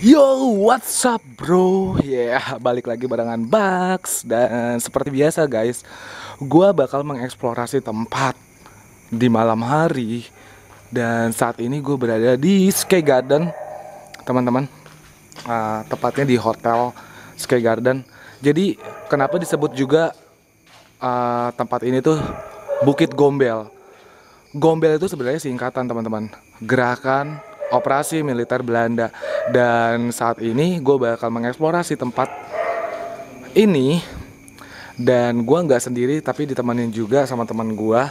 Yo, what's up bro? Ya, yeah, balik lagi barengan Bugs Dan seperti biasa guys Gua bakal mengeksplorasi tempat di malam hari. Dan saat ini gue berada di Sky Garden Teman-teman. Uh, Tepatnya di Hotel Sky Garden. Jadi kenapa disebut juga uh, tempat ini tuh Bukit Gombel? Gombel itu sebenarnya singkatan teman-teman. Gerakan operasi militer Belanda. Dan saat ini gue bakal mengeksplorasi tempat ini. Dan gue nggak sendiri tapi ditemenin juga sama teman gue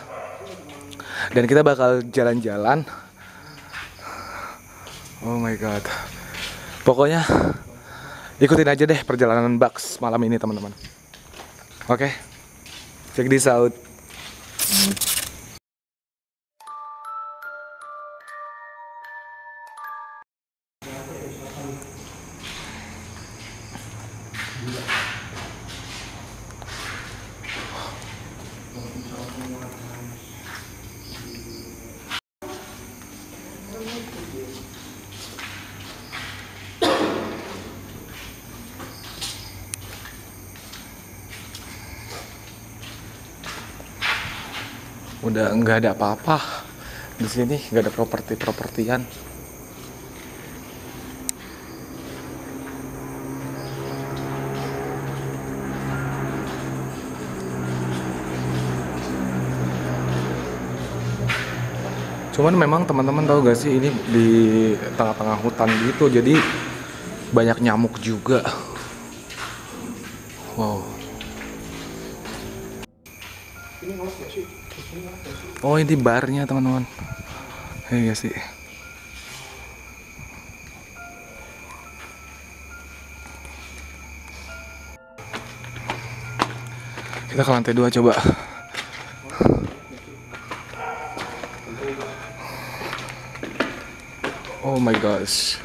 dan kita bakal jalan-jalan. Oh my god. Pokoknya ikutin aja deh perjalanan Bucks malam ini teman-teman. Oke? Okay? check this out udah nggak ada apa-apa. Di sini nggak ada properti propertian cuman memang teman-teman tahu gak sih ini di tengah-tengah hutan gitu jadi banyak nyamuk juga. Wow. Oh ini barnya teman-teman. Iya sih? Kita ke lantai dua coba Oh my gosh.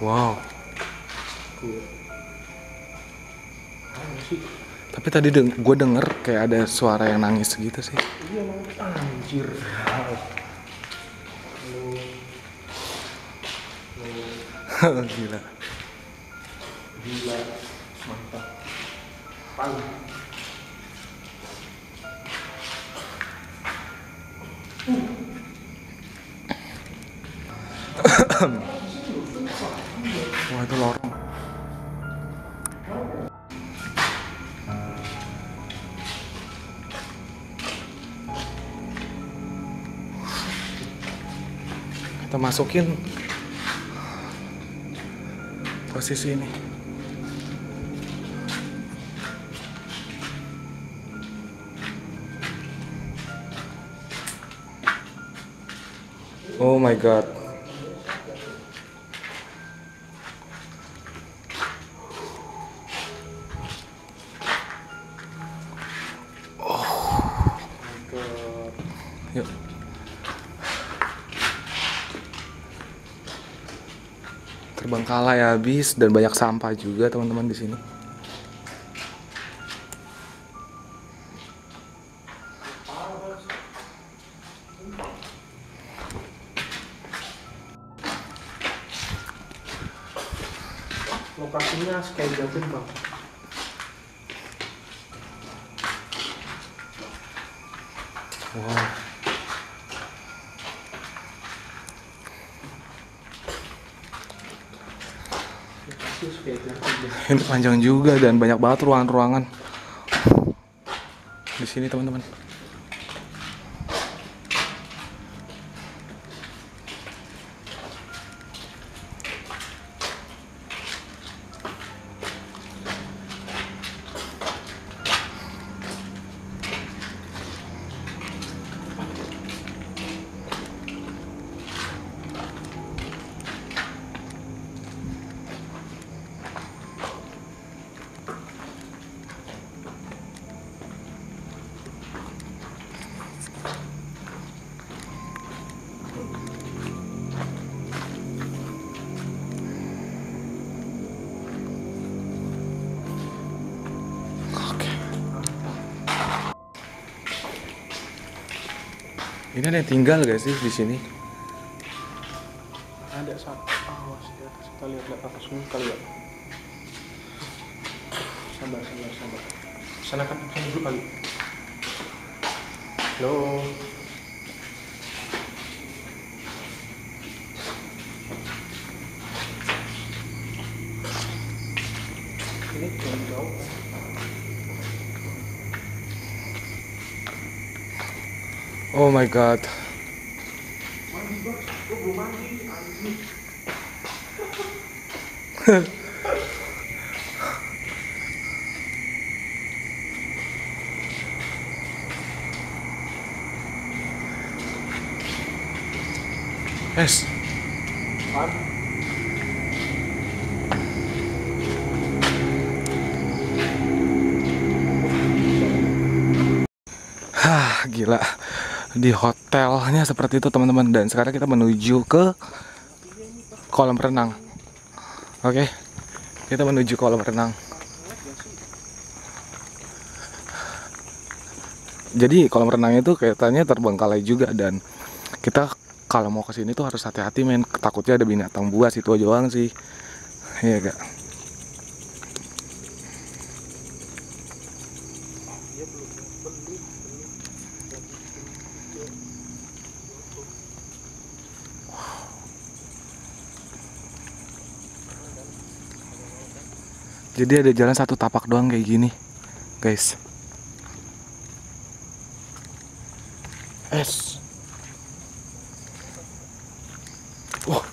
Wow. Tapi tadi deng gue denger kayak ada suara yang nangis gitu sih. Iya anjir. Gila. Gila. Mantap. Paling. Wah itu lorong. Kita masukin posisi ini. Oh my god. Terbengkalai habis dan banyak sampah juga teman-teman di sini. Lokasinya Sky Garden bang. Wow. Lokasi Sky Garden. Ini panjang juga dan banyak banget ruangan-ruangan di sini teman-teman. Ini ada yang tinggal gak sih di sini? Ada satu. Awas di atas kita lihat lihat atas dulu kali ya. Sabar sabar sabar. Sana kan sana dulu kali. Halo. Ini jauh Oh my god. Es. Hah, gila. Di hotelnya seperti itu teman-teman dan sekarang kita menuju ke kolam renang. Oke. Kita menuju kolam renang. Jadi kolam renang itu kelihatannya terbengkalai juga dan kita kalau mau ke sini tuh harus hati-hati men. Takutnya ada binatang buas itu aja doang sih. Iya gak? Jadi ada jalan satu tapak doang kayak gini, guys. Es. Wah.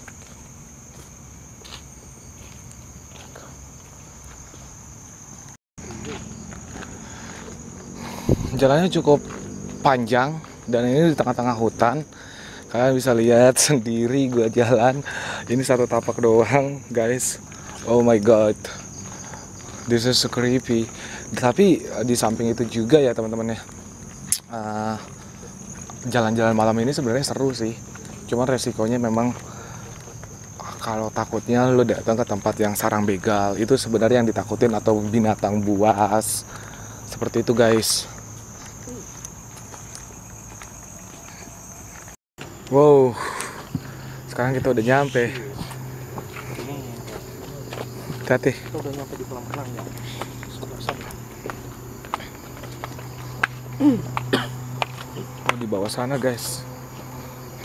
Jalannya cukup panjang dan ini di tengah-tengah hutan. Kalian bisa lihat sendiri gua jalan. Ini satu tapak doang, guys. Oh my god. This is so creepy. Tapi eh, di samping itu juga ya teman-teman ya. eh, jalan-jalan malam ini sebenarnya seru sih. Cuman resikonya memang kalau takutnya lo datang ke tempat yang sarang begal itu sebenarnya yang ditakutin atau binatang buas. Seperti itu guys. Wow. Sekarang kita udah nyampe. Hati-hati. kita udah nyampe di kolam renang ya. Sabar sabar. Oh, di bawah sana guys.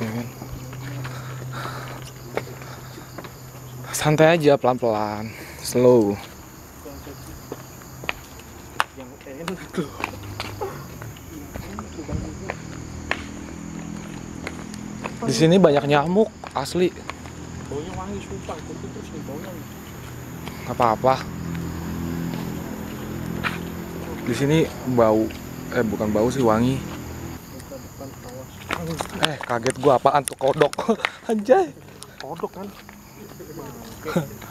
Ya kan? santai aja pelan-pelan. Slow. Yang enak tuh. Di sini banyak nyamuk asli. Baunya wangi sumpah. Ikutin terus nih baunya. Nggak apa-apa. Di sini bau eh bukan bau sih wangi. Awas eh kaget gua apaan tuh kodok? Anjay. Kodok kan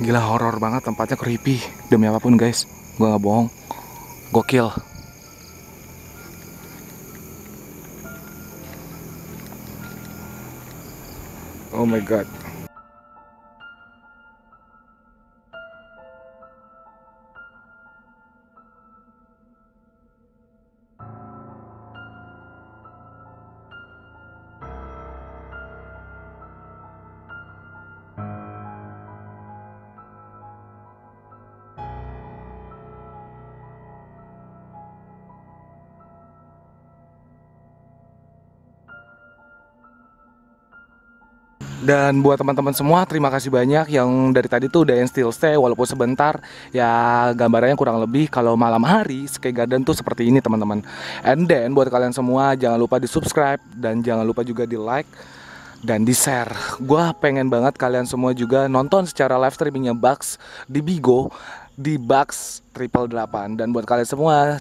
Gila horor banget. Tempatnya creepy. Demi apa pun guys. Gua nggak bohong. Gokil. Oh my god Dan buat teman-teman semua, terima kasih banyak yang dari tadi tuh udah yang still stay walaupun sebentar. Ya gambarannya kurang lebih kalau malam hari Sky Garden tuh seperti ini teman-teman. And then buat kalian semua jangan lupa di subscribe dan jangan lupa juga di like dan di share. Gua pengen banget kalian semua juga nonton secara live streamingnya Bucks di Bigo di Bucks Triple 8 dan buat kalian semua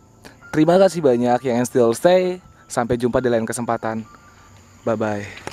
terima kasih banyak yang still stay. Sampai jumpa di lain kesempatan. Bye bye.